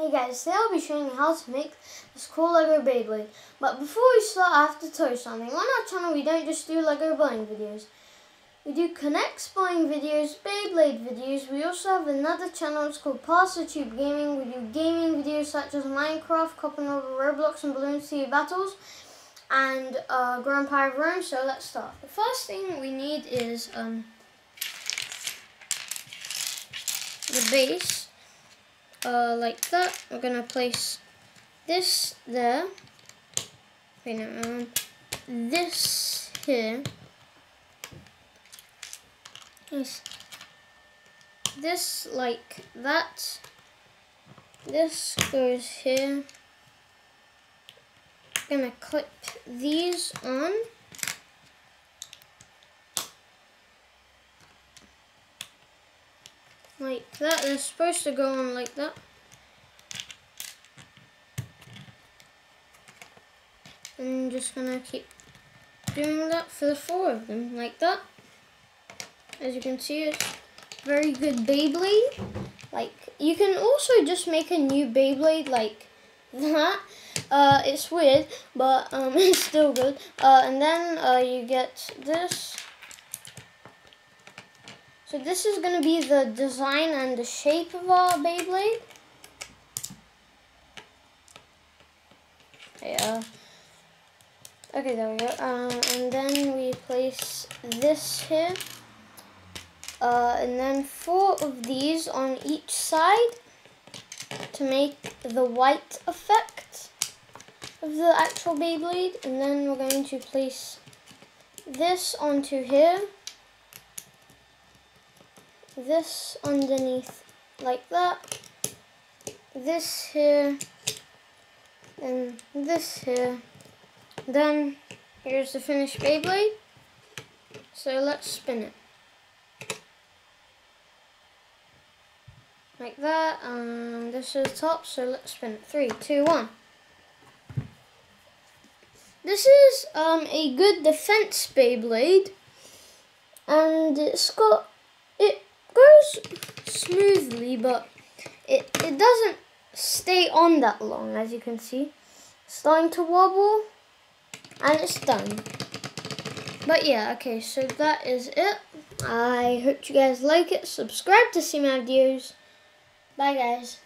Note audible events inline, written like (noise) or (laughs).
Hey guys, today I'll be showing you how to make this cool Lego Beyblade. But before we start, I have to tell you something. On our channel, we don't just do Lego building videos. We do K'NEX building videos, Beyblade videos. We also have another channel, it's called Parsa Tube Gaming. We do gaming videos such as Minecraft, Cops n Robbers Roblox and Bloons TD Battles, and uh, Grand of Rome. So let's start. The first thing we need is um, the base uh, like that. We're gonna place this there. Wait, no, um, this here. Yes. This like that. This goes here. I'm Gonna clip these on. Like that. They're supposed to go on like that. I'm just gonna keep doing that for the four of them, like that. As you can see, it's very good Beyblade. Like, you can also just make a new Beyblade like that. Uh, it's weird, but um, (laughs) it's still good. Uh, and then uh, you get this. So this is going to be the design and the shape of our Beyblade. Yeah. Okay, there we go. Um, and then we place this here. Uh, and then four of these on each side to make the white effect of the actual Beyblade. And then we're going to place this onto here this underneath like that, this here, and this here. Then here's the finished Beyblade. So let's spin it. Like that, and this is the top, so let's spin it. Three, two, one. This is um, a good defense Beyblade, and it's got, smoothly, but it, it doesn't stay on that long, as you can see. starting to wobble, and it's done. But yeah, okay, so that is it. I hope you guys like it. Subscribe to see my videos. Bye, guys.